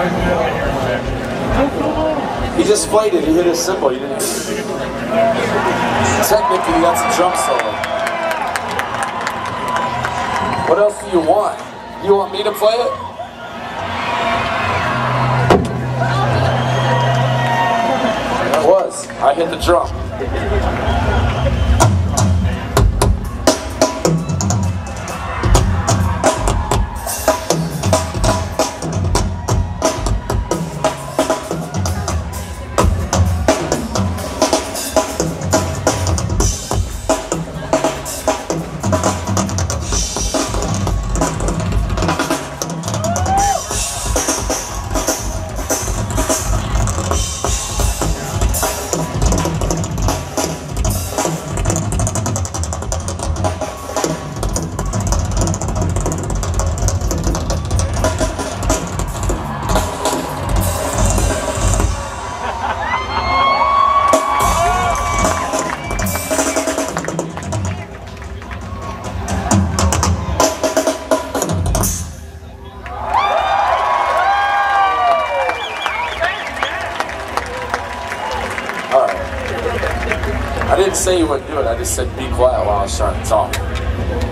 He just played it, He hit his cymbal. He didn't. Technically, that's a drum solo. What else do you want? You want me to play it? That was. I hit the drum. I didn't say you wouldn't do it. I just said be quiet while I was trying to talk.